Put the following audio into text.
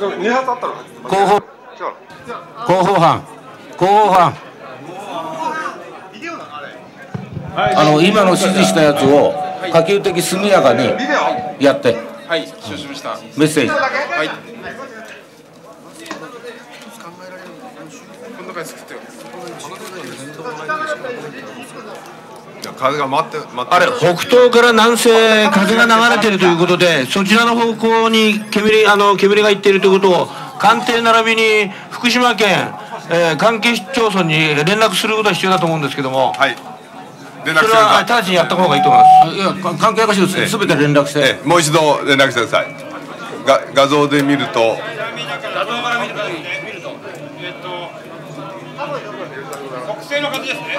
二発あったら広報広報班。広報班。あの今の指示したやつを可及的速やかにやって。はい承知しました。メッセージ。はい。こんな感じ作ってよ風が待って待って。あれ北東から南西風が流れているということでそちらの方向に煙あの煙が行っているということを官邸並びに福島県、えー関係市町村に連絡することが必要だと思うんですけども、はい。連絡それは直ちにやった方がいいと思います。いやか関係各所すべて連絡して、ええもう一度連絡してください。が画像で見ると。北西の風ですね